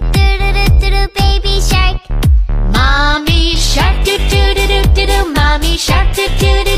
baby shark. Mommy shark doo doo doo doo doo, mommy shark doo doo doo.